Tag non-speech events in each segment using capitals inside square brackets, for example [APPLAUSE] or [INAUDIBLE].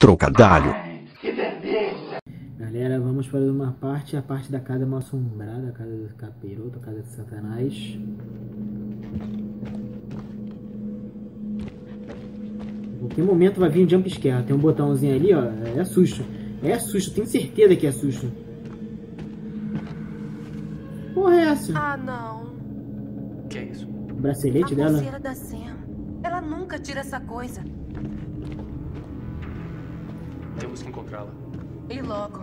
Trocadalho. Galera, vamos para uma parte, a parte da casa mal assombrada, a casa do capiroto, a casa de satanás. Em qualquer momento vai vir um jump scare. Tem um botãozinho ali, ó. É susto. É susto, tenho certeza que é susto. Porra é essa? Ah, não. Que é isso? O bracelete a dela? da Sam. Ela nunca tira essa coisa. Temos que encontrá-la. E logo.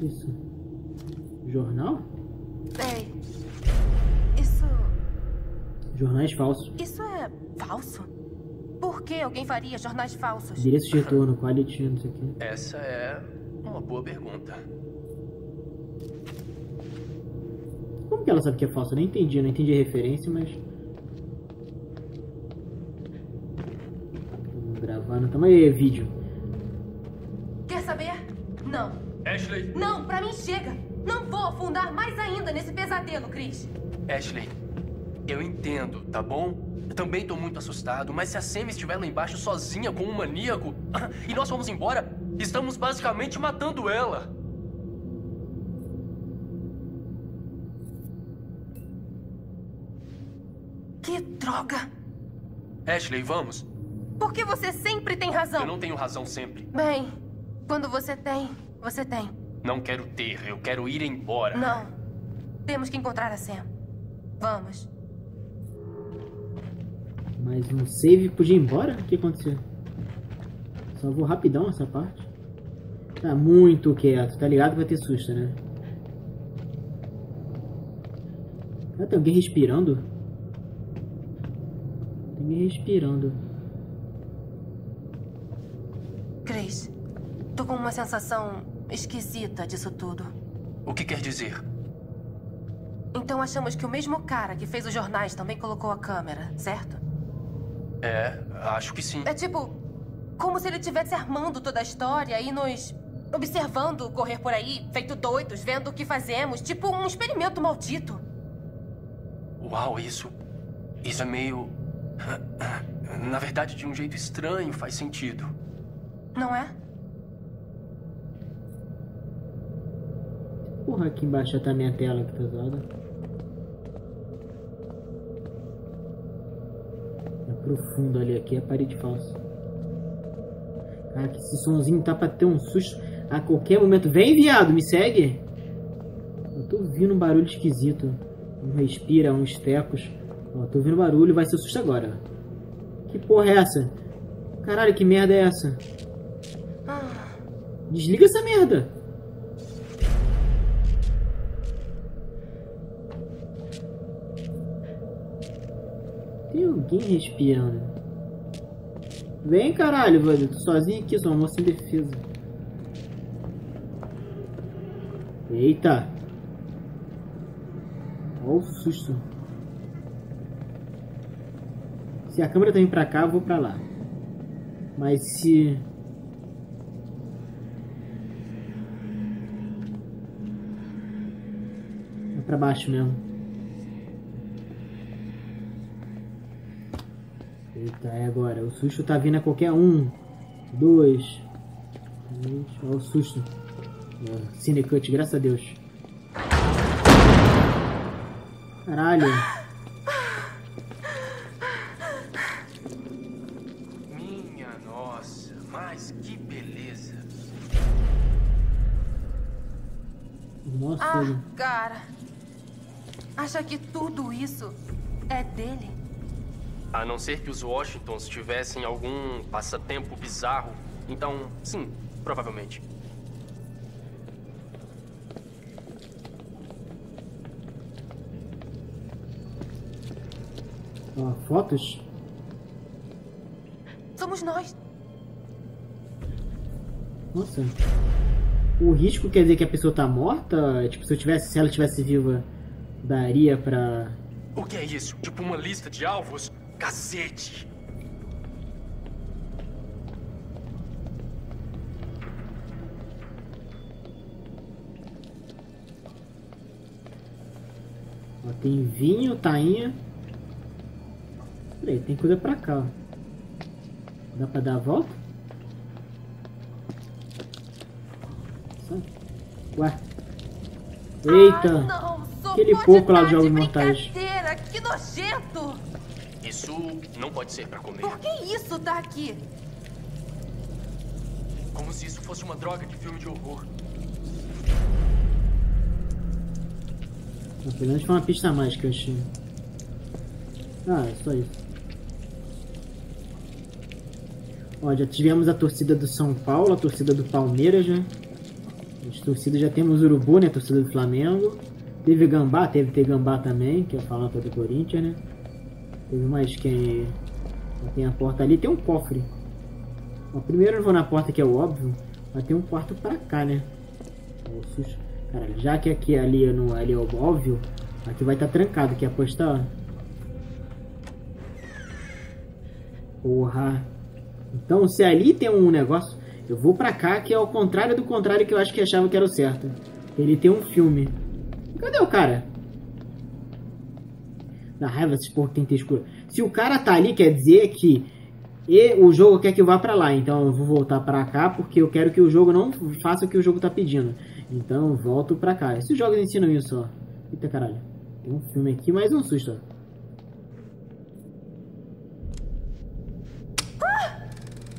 Isso. Jornal? Ei. Isso. Jornais falsos. Isso é falso? Por que alguém faria jornais falsos? Direitos de retorno, quality, não sei o quê. Essa é uma boa pergunta. Que ela sabe que é falso? Eu nem entendi, eu não entendi a referência, mas. Vamos gravando. Tamo aí, vídeo. Quer saber? Não. Ashley! Não, pra mim chega. Não vou afundar mais ainda nesse pesadelo, Chris. Ashley, eu entendo, tá bom? Eu também tô muito assustado, mas se a Sam estiver lá embaixo sozinha com um maníaco [LAUGHS] e nós vamos embora, estamos basicamente matando ela. Que droga. Ashley, vamos. Por que você sempre tem razão? Eu não tenho razão sempre. Bem, quando você tem, você tem. Não quero ter, eu quero ir embora. Não. Temos que encontrar a Sam. Vamos. Mas um save podia ir embora? O que aconteceu? Só vou rapidão essa parte. Tá muito quieto, tá ligado que vai ter susto, né? Ah, tem alguém respirando? Alguém respirando. Chris, tô com uma sensação esquisita disso tudo. O que quer dizer? Então achamos que o mesmo cara que fez os jornais também colocou a câmera, certo? É, acho que sim. É tipo, como se ele estivesse armando toda a história e nos observando correr por aí, feito doidos, vendo o que fazemos, tipo um experimento maldito. Uau, isso. Isso é meio. [COUGHS] Na verdade, de um jeito estranho, faz sentido. Não é? Porra, aqui embaixo tá minha tela que tá zoada. É profundo ali, aqui é parede falsa. Cara, que esse somzinho tá pra ter um susto a qualquer momento. Vem, viado, me segue. Eu tô ouvindo um barulho esquisito. Um respira, uns tecos. Ó, tô ouvindo barulho, vai ser susto agora. Que porra é essa? Caralho, que merda é essa? Desliga essa merda. Tem alguém respirando. Vem, caralho, velho. Tô sozinho aqui, sou uma moça indefesa. Eita. Olha o susto. Se a câmera tá indo pra cá, eu vou pra lá. Mas se... É pra baixo mesmo. Eita, é agora. O susto tá vindo a qualquer um. Dois. Três. Olha o susto. Cinecut, graças a Deus. Caralho. Acha que tudo isso é dele? A não ser que os Washingtons tivessem algum passatempo bizarro. Então, sim, provavelmente. Ó, fotos. Somos nós. Nossa. O risco quer dizer que a pessoa tá morta? Tipo, se eu tivesse, se ela tivesse viva, daria pra. O que é isso? Tipo uma lista de alvos? Cacete! Ó, tem vinho, tainha. Peraí, tem coisa pra cá, ó. Dá pra dar a volta? Ué. Eita! Ah, Aquele porco lá de jogos mortais. Que nojento! Isso não pode ser pra comer. Por que isso tá aqui? Como se isso fosse uma droga de filme de horror. Pelo menos foi uma pista a mais que eu achei. Ah, é só isso. Ó, já tivemos a torcida do São Paulo, a torcida do Palmeiras, né? As torcidas já temos Urubu, né? A torcida do Flamengo. Teve Gambá, teve ter Gambá também, que é falar do Corinthians, né? Teve mais quem. Tem a porta ali, tem um cofre. Ó, primeiro eu vou na porta que é o óbvio, mas tem um quarto pra cá, né? Caralho, já que aqui ali, no, ali é o óbvio, aqui vai estar trancado, que apostar. Porra. Então se ali tem um negócio, eu vou pra cá que é o contrário do contrário que eu acho que achava que era o certo. Ele tem um filme. Cadê o cara? Da raiva esses porcos tem textura. Se o cara tá ali, quer dizer que e o jogo quer que eu vá pra lá. Então eu vou voltar pra cá porque eu quero que o jogo não faça o que o jogo tá pedindo. Então eu volto pra cá. Esses jogos ensinam isso, ó. Eita caralho. Tem um filme aqui, mais um susto, ó.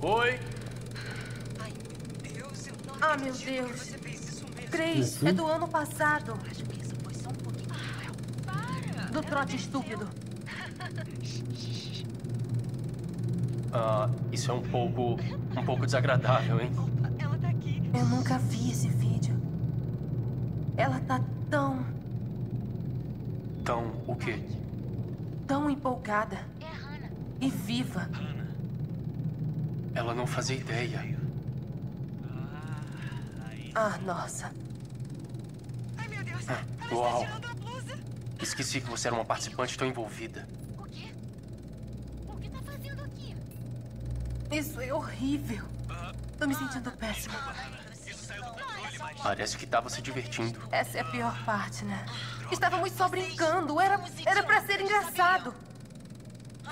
Oi? Ai, meu Deus, eu não Ah, meu Deus. Três, Uhum. é do ano passado. Acho que isso foi só um pouquinho cruel. Para! Do trote estúpido. Ah, isso é um pouco. um pouco desagradável, hein? Ela tá aqui. Eu nunca vi esse vídeo. Ela tá tão, Então, o quê? tão empolgada. É a Hannah. E viva. Ela não fazia ideia. Ah, nossa. Ai, meu Deus. Ah, Ela uau. Esqueci que você era uma participante tão envolvida. O quê? O que tá fazendo aqui? Isso é horrível. Tô me sentindo péssima. Parece que tava se divertindo. Essa é a pior parte, né? Estávamos só brincando. Era, era pra ser engraçado.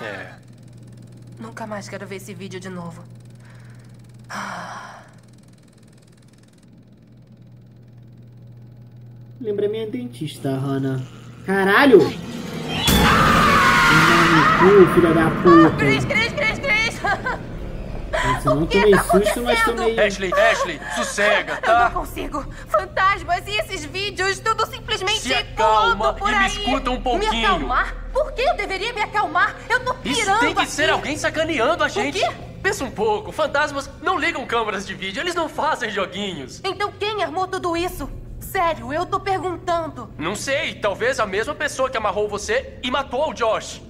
É. Nunca mais quero ver esse vídeo de novo. Lembra minha dentista, Hannah. Caralho! Toma no cu, filha da puta. Cris, Cris, Cris, Cris! Nossa, eu não O tomei tá susto, mas tomei. Ashley, Ashley, sossega, Eu não tá? consigo. Fantasmas e esses vídeos, tudo simplesmente Se acalma por e me escuta um Me pouquinho. acalmar? Por que eu deveria me acalmar? Eu tô Isso pirando tem que aqui. ser alguém sacaneando a gente. quê? Pensa um pouco, fantasmas não ligam câmeras de vídeo, eles não fazem joguinhos. Então quem armou tudo isso? Sério, eu tô perguntando. Não sei, talvez a mesma pessoa que amarrou você e matou o Josh.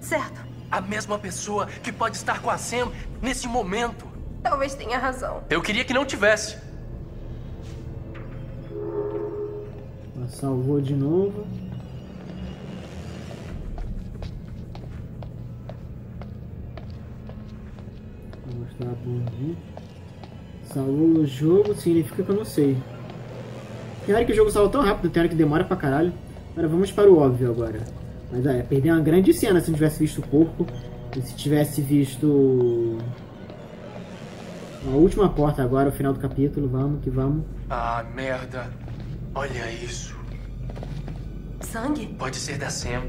Certo, A mesma pessoa que pode estar com a Sam nesse momento. talvez tenha razão. Eu queria que não tivesse. Ela salvou de novo. Vou mostrar a bundinha. Salvou o jogo significa que eu não sei. Tem hora que o jogo salva tão rápido, tem hora que demora pra caralho. Agora vamos para o óbvio agora. Mas é, perder uma grande cena se não tivesse visto o porco. E se tivesse visto. A última porta agora, o final do capítulo. Vamos que vamos. Ah, merda. Olha isso. Sangue? Pode ser da Sam.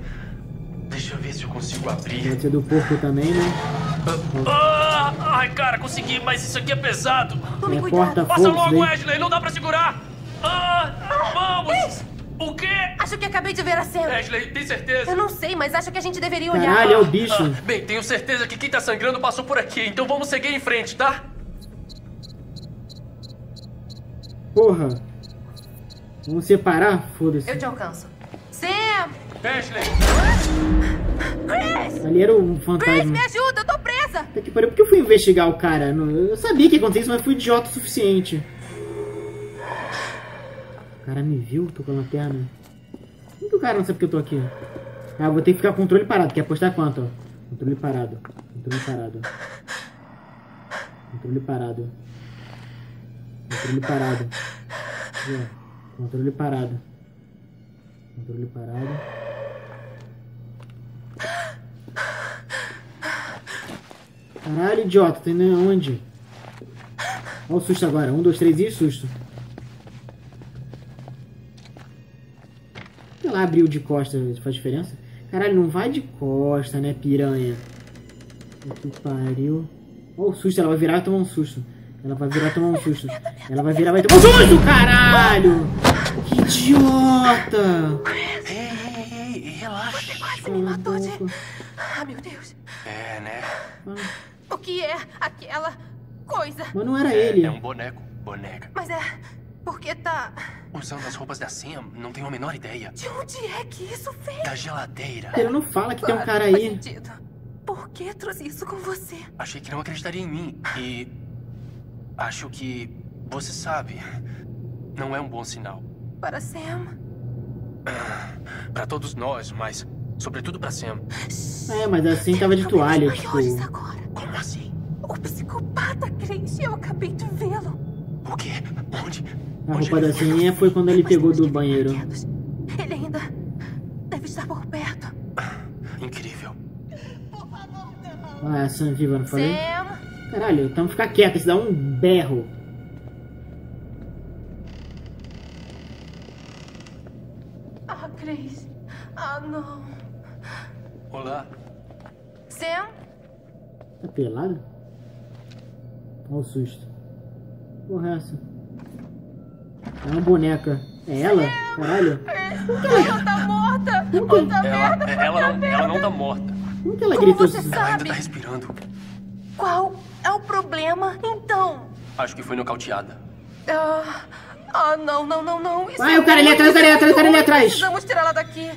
Deixa eu ver se eu consigo abrir. Pode ser do porco também, né? Ah, ai, cara, consegui, mas isso aqui é pesado. Tome cuidado. porta Passa logo. Ashley, não dá pra segurar. Ah, vamos. O quê? Acho que acabei de ver a cena. Ashley, tem certeza? Eu não sei, mas acho que a gente deveria olhar. Caralho, é o bicho. Ah, bem, tenho certeza que quem tá sangrando passou por aqui, então vamos seguir em frente, tá? Porra. Vamos separar? Foda-se. Eu te alcanço. Sam! Ashley! Chris! Ali era um Chris, fantasma. me ajuda, eu tô presa! Puta que pariu, por que eu fui investigar o cara? Eu sabia que ia acontecer isso, mas fui idiota o suficiente. O cara me viu, com a lanterna. Como que o cara não sabe que eu tô aqui? Ah, eu vou ter que ficar com controle parado. Quer apostar quanto? Controle parado. Controle parado. Controle parado. Controle parado. Aqui, ó. Controle parado. Barulho parado. Caralho, idiota, tá indo aonde? Olha o susto agora. Um, dois, três e susto. Sei lá, abriu de costa faz diferença? Caralho, não vai de costa, né, piranha? Que pariu. Olha o susto, ela vai virar e tomar um susto. Ela vai virar e tomar um susto. Ela vai virar e vai tomar um susto, caralho! Que idiota! Ei, ei, ei, relaxa. Quase me matou de... boca. Ah, meu Deus. É, né? O que é aquela coisa? Mas não era É, ele. é um boneco, boneca. Mas é... Porque tá... Usando as roupas da Sam, não tenho a menor ideia. De onde é que isso veio? Da geladeira. Ele não fala que tem um Claro, cara faz aí. sentido. Por que trouxe isso com você? Achei que não acreditaria em mim. E. Acho que. Você sabe. Não é um bom sinal. Para Sam? Pra todos nós, mas. Sobretudo pra Sam. É, mas assim tava de toalha, tipo. agora. Como assim? O psicopata, Chris. Eu acabei de vê-lo. O quê? Onde? A Onde roupa da? Ceninha foi quando ele pegou do banheiro. Ele ainda deve estar por perto. Incrível. Ah, a Sam viva, não falei? Sam? Caralho, então fica quieta, se dá um berro. Ah, Chris. Ah, não. Olá. Sam? Tá pelado? Olha o susto. Porra, é essa? É uma boneca. É ela? Caralho. Ela tá morta! Puta Ela, merda! ela, não, ela não tá morta. Como que ela Como gritou você sabe? Ela ainda tá respirando. Qual é o problema, então? Acho que foi nocauteada. Ah, ah, não, não, não, não. Isso Vai, é o cara ali atrás, o cara ali atrás, o cara ali atrás. Precisamos tirá-la daqui.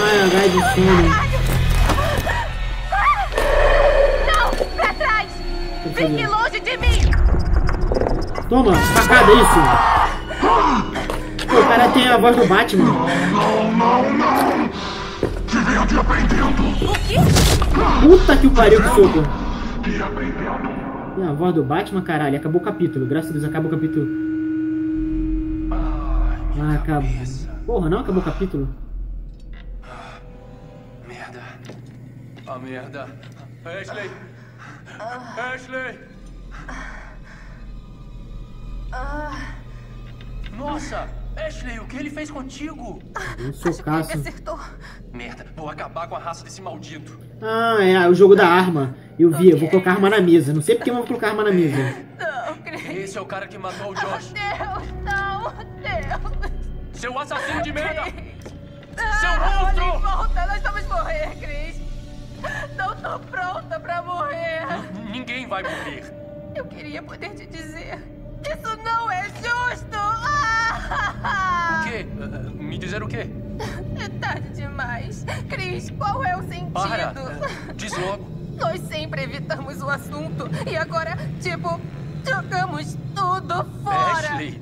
Ai, a de sono. Não! Pra trás! Fique longe de mim! Toma, facada, isso. Pô, o cara tem a voz do Batman. Te venho te aprendendo. O quê? Puta que o pariu, que soco. Te aprendendo. Tem a voz do Batman, caralho. Acabou o capítulo. Graças a Deus, acabou o capítulo. Ah, acabou. Porra, não acabou o capítulo? Merda. Ah, merda. Ashley. Ashley. Nossa! Ashley, o que ele fez contigo? Um ele socaço. me acertou. Merda, vou acabar com a raça desse maldito. Ah, é o jogo da arma. Eu vi, eu vou colocar arma na mesa. Não sei porque eu vou colocar arma na mesa. Não, Chris. Esse é o cara que matou o Josh. Deus, não, Deus. Seu assassino de merda! [LAUGHS] Seu Ah, em monstro! volta, nós vamos morrer, Chris. Não tô pronta pra morrer. Ninguém vai morrer. Eu queria poder te dizer. Isso não é justo! Ah! O [LAUGHS] quê? Ah, Me dizer o quê? É tarde demais. Cris, qual é o sentido? Para! Ah, Diz logo. Nós sempre evitamos o assunto e agora, tipo, jogamos tudo fora. Ashley,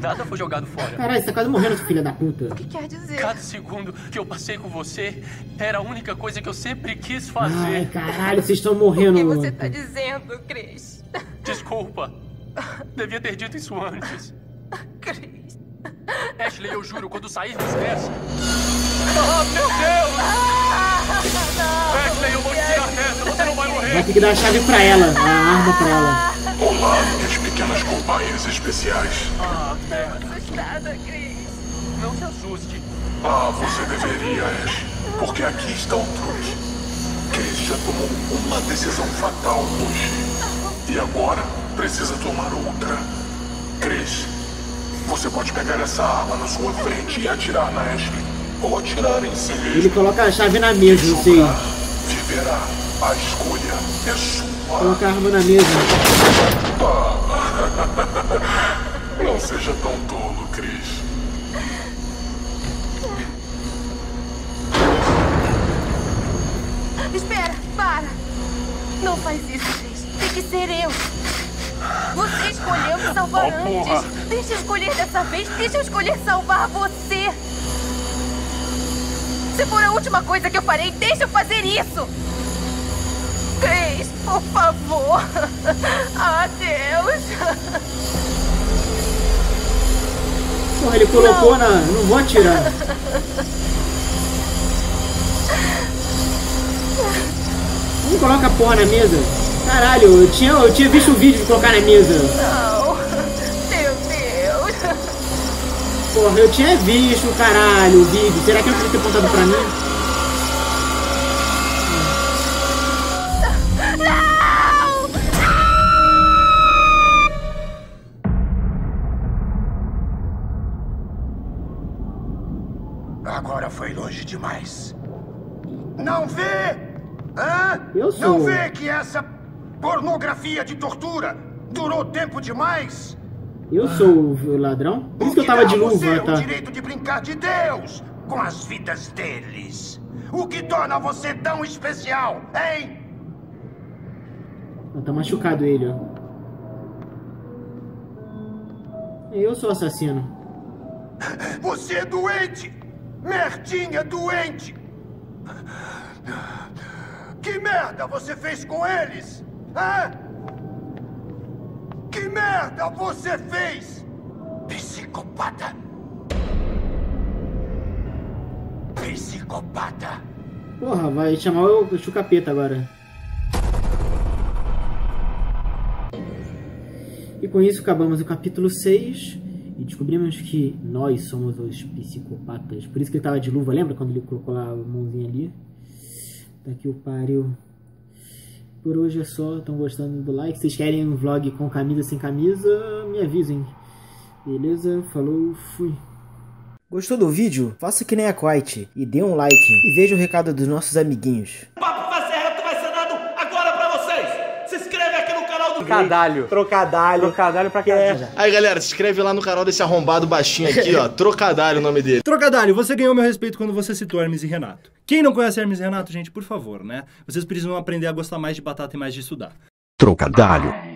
nada foi jogado fora. Caralho, você tá quase morrendo, seu filho da puta. O que quer dizer? Cada segundo que eu passei com você era a única coisa que eu sempre quis Ai, fazer. caralho, vocês estão O morrendo. que você tá dizendo, Cris? Desculpa. Devia ter dito isso antes. Cris. Ashley, eu juro, quando sairmos dessa. Oh, meu Deus! Ashley, eu vou te tirar dessa, você não vai Vai morrer! ter que dar a chave pra ela, a arma pra ela. Olá, pequenas companhias especiais. Ah, merda. Assustada, Cris. Não se assuste. Ah, você deveria, Ash. Porque aqui está o truque. Chris já tomou uma decisão fatal hoje. E agora precisa tomar outra. Chris, você pode pegar essa arma na sua frente e atirar na Ashley. Ou atirar em si mesmo. Ele coloca a chave na mesa, não sei. Jogar, Viverá. A escolha é sua. Coloca a arma na mesa. [LAUGHS] Não seja tão tolo, Chris. Espera, para. Não faz isso, Cris. Tem que ser eu. Você escolheu me salvar Oh, porra. antes. Deixa eu escolher dessa vez. Deixa eu escolher salvar você. Se for a última coisa que eu farei, deixa eu fazer isso. Por favor. Adeus. Porra, ele colocou na. Não vou atirar. Não coloca a porra na mesa. Caralho, eu tinha, eu tinha visto o vídeo de colocar na mesa. Não. Meu Deus. Porra, eu tinha visto, caralho, o vídeo. Será que ele podia ter apontado pra mim? Não vê? Hã? Eu Não sou. vê que essa pornografia de tortura durou tempo demais? Eu sou o ladrão? Por isso que eu tava de luva, o tá? direito de brincar de Deus com as vidas deles. O que torna você tão especial, hein? Tá machucado ele, ó. Eu sou o assassino. Você é doente! Merdinha doente! Que merda você fez com eles? Hã? Que merda você fez? Psicopata! Psicopata! Porra, vai chamar o o capeta agora. E com isso acabamos o capítulo 6 e descobrimos que nós somos os psicopatas. Por isso que ele tava de luva, lembra quando ele colocou a mãozinha ali? Tá aqui o pariu. Por hoje é só, estão gostando do like? Vocês querem um vlog com camisa sem camisa? Me avisem. Beleza? Falou, fui. Gostou do vídeo? Faça que nem a Quite e dê um like e veja o recado dos nossos amiguinhos. papo vai ser reto, vai ser dado agora pra vocês. Se inscreve aqui no canal do Trocadalho. Trocadalho. Trocadalho pra caramba. Aí galera, se inscreve lá no canal desse arrombado baixinho aqui, ó. [LAUGHS] Trocadalho o nome dele. Trocadalho, você ganhou meu respeito quando você citou Hermes e Renato. Quem não conhece Hermes e Renato, gente, por favor, né? Vocês precisam aprender a gostar mais de batata e mais de estudar. Trocadalho.